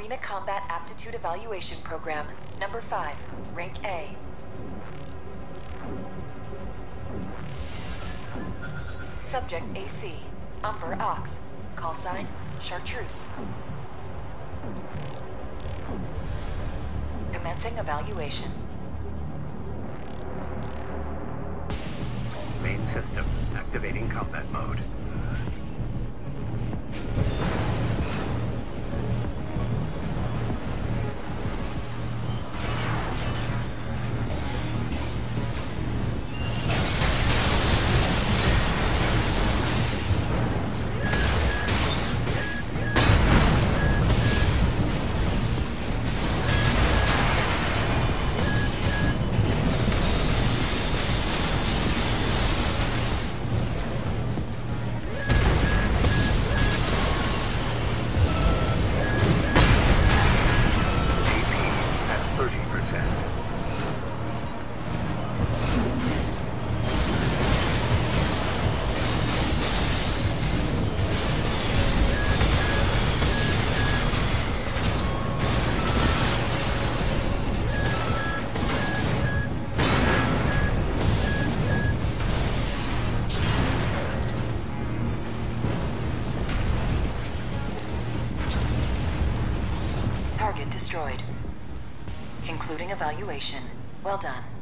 Arena Combat Aptitude Evaluation Program, number 5, rank A. Subject AC, Umber Ox, call sign, Chartreuse. Commencing evaluation. Main system activating combat mode. 30%. Target destroyed. Concluding evaluation. Well done.